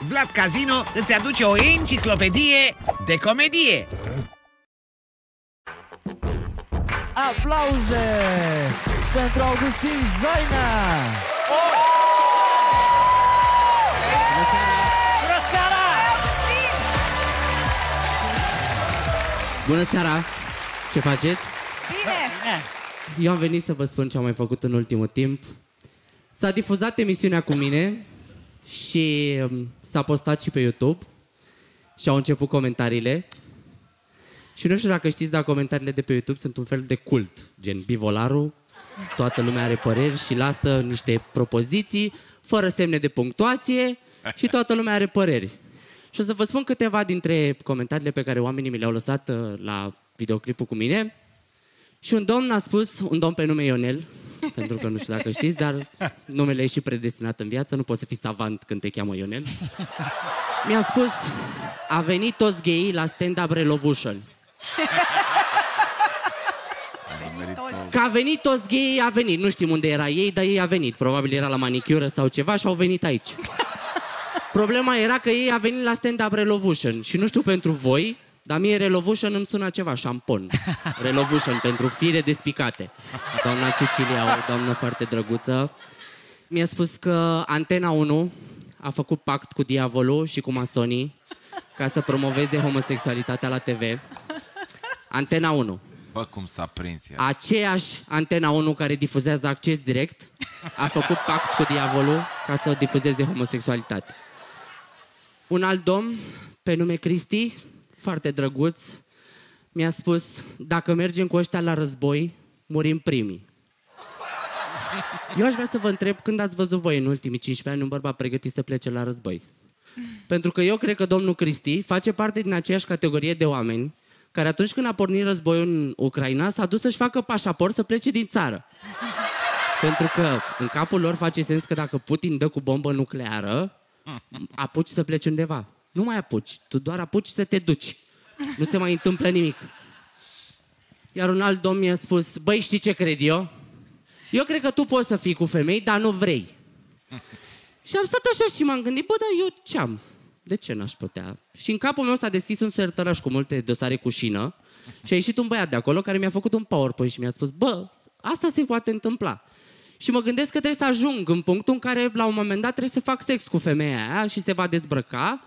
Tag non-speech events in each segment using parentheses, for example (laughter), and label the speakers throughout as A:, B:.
A: Vlad Casino îți aduce o enciclopedie de comedie.
B: Aplauze pentru Augustin Zaina!
C: Bună seara! Ce faceți?
D: Bine!
C: Eu am venit să vă spun ce am mai făcut în ultimul timp. S-a difuzat emisiunea cu mine și um, s-a postat și pe YouTube și au început comentariile. Și nu știu dacă știți, dar comentariile de pe YouTube sunt un fel de cult, gen Bivolaru, toată lumea are păreri și lasă niște propoziții fără semne de punctuație și toată lumea are păreri. Și o să vă spun câteva dintre comentariile pe care oamenii mi le-au lăsat uh, la videoclipul cu mine. Și un domn a spus, un domn pe nume Ionel, pentru că nu știu dacă știți, dar numele e și predestinat în viață, nu poți să fii savant când te cheamă Ionel. Mi-a spus, a venit toți gay la stand-up Relovution. Că a venit toți gay, a venit. Nu știm unde era ei, dar ei a venit. Probabil era la manicură sau ceva și au venit aici. Problema era că ei a venit la stand-up Relovution și nu știu pentru voi, dar mie Relovution îmi sună ceva, șampon. (laughs) Relovution, pentru fire despicate. Doamna Cecilia, o doamnă foarte drăguță, mi-a spus că Antena 1 a făcut pact cu diavolul și cu masonii ca să promoveze homosexualitatea la TV. Antena 1.
E: Bă, cum s-a prins ea.
C: Aceeași Antena 1 care difuzează acces direct a făcut pact cu diavolul ca să difuzeze homosexualitate. Un alt domn, pe nume Cristi, foarte drăguț, mi-a spus, dacă mergem cu ăștia la război, murim primii. Eu aș vrea să vă întreb când ați văzut voi în ultimii 15 ani un bărbat pregătit să plece la război. Pentru că eu cred că domnul Cristi face parte din aceeași categorie de oameni care atunci când a pornit războiul în Ucraina s-a dus să-și facă pașaport să plece din țară. Pentru că în capul lor face sens că dacă Putin dă cu bombă nucleară, apuci să pleci undeva. Nu mai apuci, tu doar apuci să te duci. Nu se mai întâmplă nimic. Iar un alt domn mi-a spus, băi, știi ce cred eu? Eu cred că tu poți să fii cu femei, dar nu vrei. Și am stat așa și m-am gândit, bă, dar eu ce-am? De ce n-aș putea? Și în capul meu s-a deschis un sertăraș cu multe dosare cu șină și a ieșit un băiat de acolo care mi-a făcut un PowerPoint și mi-a spus, bă, asta se poate întâmpla. Și mă gândesc că trebuie să ajung în punctul în care la un moment dat trebuie să fac sex cu femeia aia și se va dezbrăca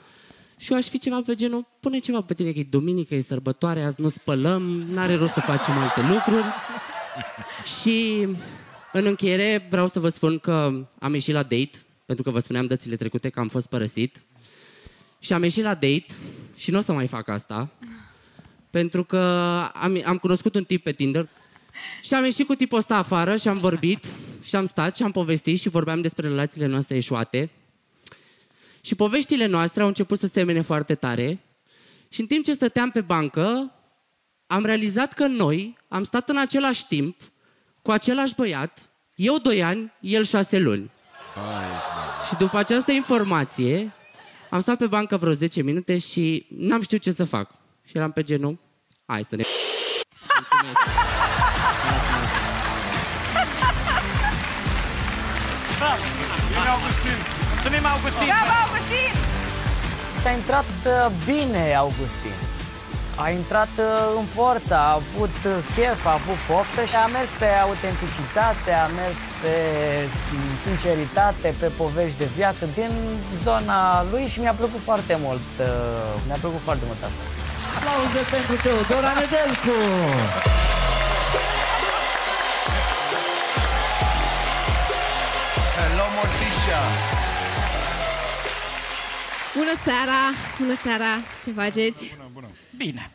C: și eu aș fi ceva pe genul, pune ceva pe tine că e duminică, e sărbătoare, azi nu spălăm, n-are rost să facem alte lucruri. (laughs) și în încheiere vreau să vă spun că am ieșit la date, pentru că vă spuneam dățile trecute că am fost părăsit. Și am ieșit la date și nu o să mai fac asta, pentru că am, am cunoscut un tip pe Tinder și am ieșit cu tipul ăsta afară și am vorbit și am stat și am povestit și vorbeam despre relațiile noastre eșuate. Și poveștile noastre au început să semene foarte tare și în timp ce stăteam pe bancă, am realizat că noi am stat în același timp cu același băiat, eu doi ani, el șase luni. Și după această informație, am stat pe bancă vreo 10 minute și n-am știut ce să fac. Și eram pe genul, hai să ne... Mulțumesc.
F: Bine, Augustin! Mulțumim, Augustin!
D: Bravo, Augustin!
G: A intrat uh, bine, Augustin. A intrat uh, în forță, a avut uh, chef, a avut poftă și a mers pe autenticitate, a mers pe sinceritate, pe povești de viață din zona lui și mi-a plăcut foarte mult. Mi-a plăcut foarte mult asta.
B: Aplauze pentru Teodora Nedelcu!
E: Hello, Morticia!
H: Bună seara! Bună seara! Ce faceți?
F: Bine.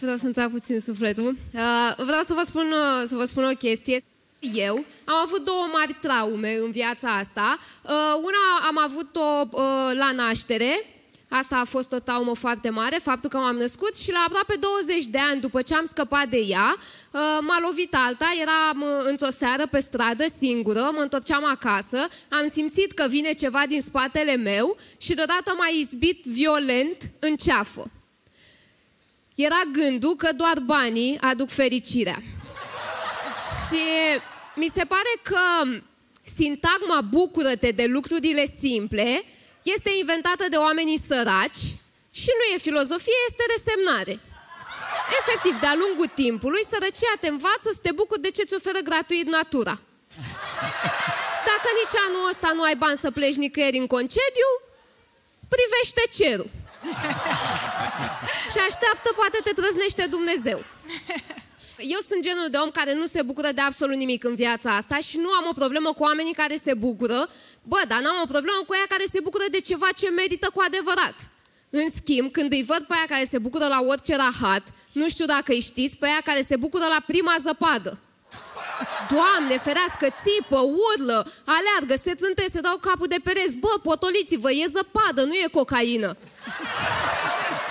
H: Vreau să înțeleg puțin sufletul. Uh, vreau să vă, spun, uh, să vă spun o chestie. Eu am avut două mari traume în viața asta. Uh, una am avut-o uh, la naștere. Asta a fost o traumă foarte mare, faptul că m-am născut și la aproape 20 de ani după ce am scăpat de ea, uh, m-a lovit alta, eram uh, într-o seară pe stradă singură, mă întorceam acasă, am simțit că vine ceva din spatele meu și deodată m-a izbit violent în ceafă. Era gândul că doar banii aduc fericirea. Și mi se pare că sintagma bucură-te de lucrurile simple este inventată de oamenii săraci și nu e filozofie, este resemnare. Efectiv, de-a lungul timpului, sărăcia te învață să te bucuri de ce ți oferă gratuit natura. Dacă nici anul ăsta nu ai bani să pleci nicăieri în concediu, privește cerul. și așteaptă, poate te trăznește Dumnezeu. Eu sunt genul de om care nu se bucură de absolut nimic în viața asta și nu am o problemă cu oamenii care se bucură, bă, dar n-am o problemă cu aia care se bucură de ceva ce merită cu adevărat. În schimb, când îi văd pe aia care se bucură la orice rahat, nu știu dacă îi știți, pe aia care se bucură la prima zăpadă. Doamne, ferească, țipă, urlă, aleargă, se țânte, se dau capul de pereți. Bă, potoliți-vă, e zăpadă, nu e cocaină.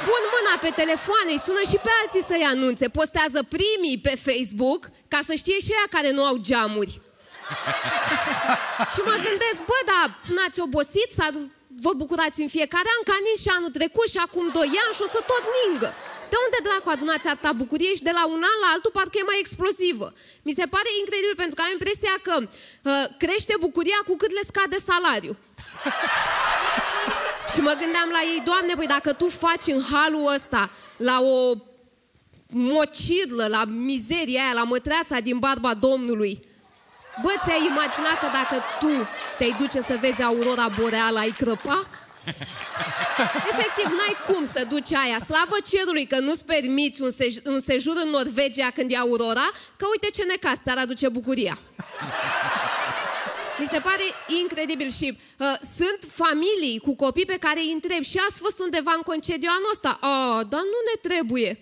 H: Pun mâna pe telefon, îi sună și pe alții să-i anunțe. Postează primii pe Facebook ca să știe și ea care nu au geamuri. și mă gândesc, bă, dar n-ați obosit? S-ar vă bucurați în fiecare an, ca nici și anul trecut și acum doi ani și o să tot ningă. De unde dracu adunați atâta bucurie și de la un an la altul parcă e mai explozivă? Mi se pare incredibil pentru că am impresia că uh, crește bucuria cu cât le scade salariul. Și mă gândeam la ei, Doamne, păi dacă tu faci în halul ăsta la o mocirlă, la mizeria aia, la mătreața din barba Domnului, Bă, ți-ai imaginat că dacă tu te-ai duce să vezi aurora boreală, ai crăpa? (laughs) Efectiv, n-ai cum să duci aia. Slavă cerului că nu-ți permiți un, sej- un sejur în Norvegia când e aurora, că uite ce necas să aduce bucuria. Mi se pare incredibil și uh, sunt familii cu copii pe care îi întreb și ați fost undeva în concediu anul ăsta? Oh, dar nu ne trebuie.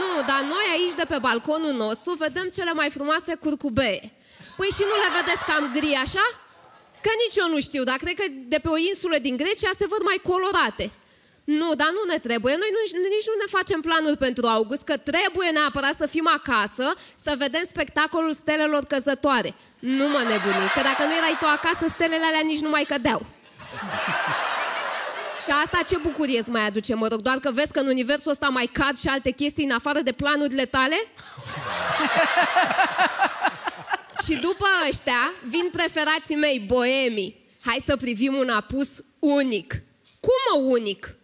H: Nu, dar noi aici de pe balconul nostru vedem cele mai frumoase curcubee. Păi și nu le vedeți cam gri așa? Că nici eu nu știu, dar cred că de pe o insulă din Grecia se văd mai colorate. Nu, dar nu ne trebuie. Noi nu, nici nu ne facem planuri pentru august, că trebuie neapărat să fim acasă, să vedem spectacolul stelelor căzătoare. Nu mă nebuni, că dacă nu erai tu acasă, stelele alea nici nu mai cădeau. (laughs) Și asta ce bucurie îți mai aduce, mă rog? Doar că vezi că în universul ăsta mai cad și alte chestii în afară de planurile tale? (laughs) Și după ăștia vin preferații mei, boemii. Hai să privim un apus unic. Cum mă unic?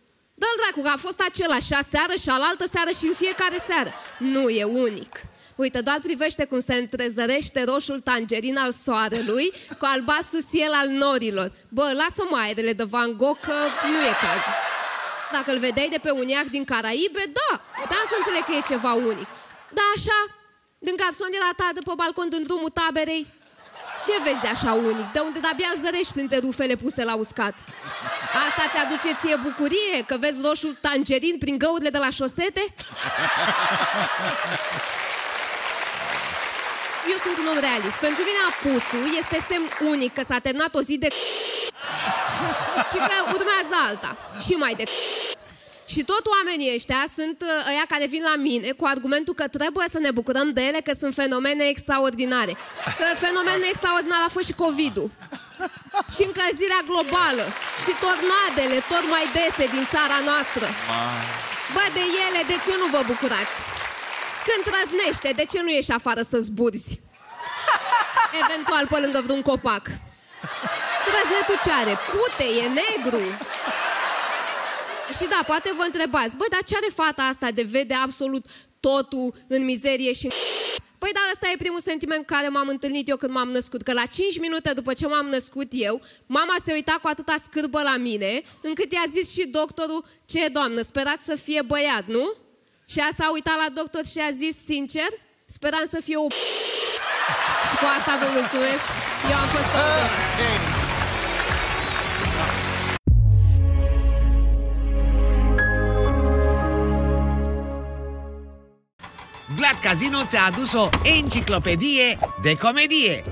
H: Dă-l dracu, că a fost același seară și alaltă seară și în fiecare seară. Nu, e unic. Uite, doar privește cum se întrezărește roșul tangerin al soarelui cu albastru ciel al norilor. Bă, lasă aerele de Van Gogh că nu e cazul. Dacă îl vedeai de pe un iac din Caraibe, da, puteam să înțeleg că e ceva unic. Dar așa, din garsoniera ta de pe balcon din drumul taberei, ce vezi așa unic? De unde de-abia zărești printre rufele puse la uscat. Asta ți-aduce ție bucurie? Că vezi roșul tangerin prin găurile de la șosete? Eu sunt un om realist. Pentru mine apusul este semn unic că s-a terminat o zi de (laughs) și că urmează alta. Și mai de și tot oamenii ăștia sunt uh, ăia care vin la mine cu argumentul că trebuie să ne bucurăm de ele, că sunt fenomene extraordinare. Că fenomenul extraordinar a fost și COVID-ul. Și încălzirea globală. Și tornadele tot mai dese din țara noastră. Bă, de ele, de ce nu vă bucurați? Când trăznește, de ce nu ieși afară să zburzi? (laughs) Eventual pe lângă vreun copac. Trăznetul ce are? Pute, e negru. Și da, poate vă întrebați, băi, dar ce are fata asta de vede absolut totul în mizerie și... Păi dar ăsta e primul sentiment cu care m-am întâlnit eu când m-am născut, că la 5 minute după ce m-am născut eu, mama se uita cu atâta scârbă la mine, încât i-a zis și doctorul, ce doamnă, sperați să fie băiat, nu? Și ea s-a uitat la doctor și a zis, sincer, speram să fie o... și cu asta vă mulțumesc, eu am fost o
A: Vlad Casino ți-a adus o enciclopedie de comedie.